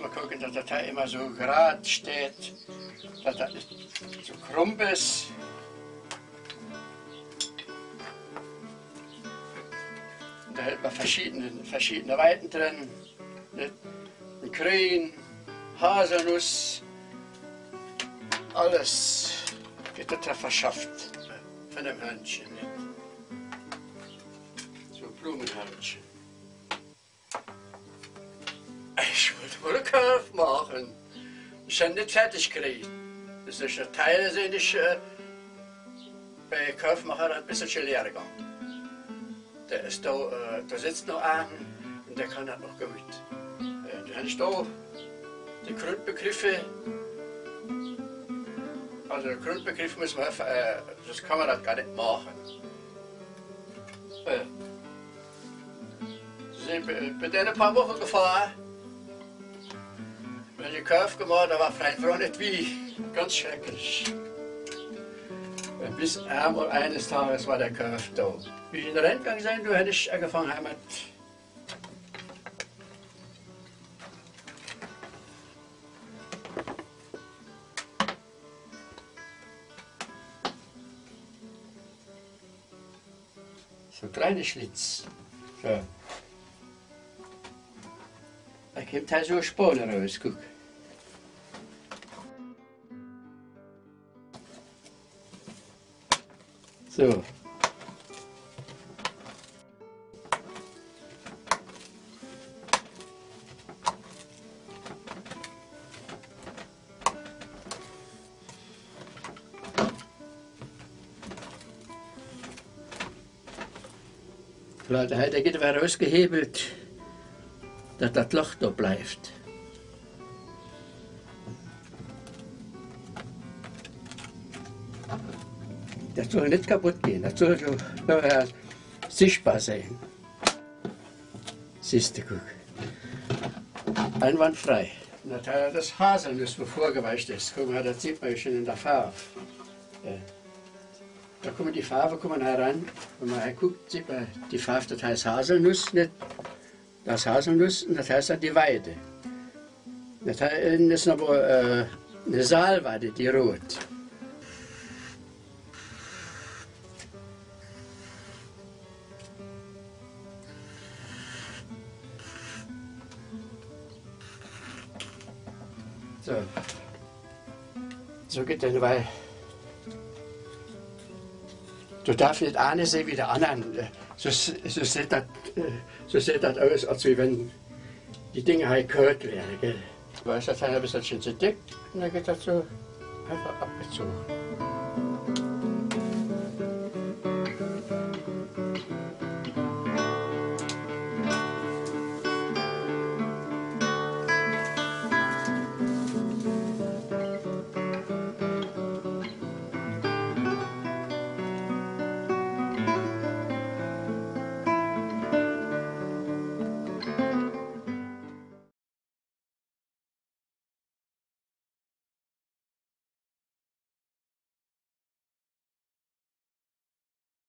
muss man gucken, dass das Teil immer so gerade steht, dass das nicht so krumm ist. Und da hält man verschiedene, verschiedene Weiten drin. Ein Grün, Haselnuss, alles wird da verschafft von dem Hörnchen. So Blumenhörnchen. Machen. Ich habe nicht fertig gekriegt. Das ist ein Teil, sind ich äh, bei Kaufmacher ein bisschen leer gegangen. Der ist da, äh, da sitzt noch einen und der kann das noch gut. Äh, da habe ich da die Grundbegriffe. Also die Grundbegriffe muss man, äh, das kann man gar nicht machen. Äh, sind bei, bei denen ein paar Wochen gefahren. Kauf gemacht vielleicht auch nicht wie. Ganz schrecklich. Bis einmal eines Tages war der Kauf da. Wie ich in der Rente gegangen bin, hätte ich angefangen mit so kleine Schlitz. So. Da kommt halt so eine Spule raus, guck. So. Heute geht er rausgehebelt, dass das Loch da bleibt. Das soll nicht kaputt gehen, das soll so nachher sichtbar sein. Siehst du, guck. Einwandfrei. Und das, das Haselnuss, wo vorgeweicht ist, guck mal, das sieht man schon in der Farbe. Da kommen die Farbe kommen heran. Wenn man guckt, sieht man die Farbe, das heißt Haselnuss, nicht das Haselnuss, und das heißt die Weide. Das ist aber äh, eine Saalweide, die rot. So. So geht dann, weil du darfst nicht eine sehen wie der anderen. So, so, sieht das, so sieht das aus, als wenn die Dinge halt gehört werden. Gell? Weil es das ein bisschen zu dick und dann geht das so einfach abgezogen.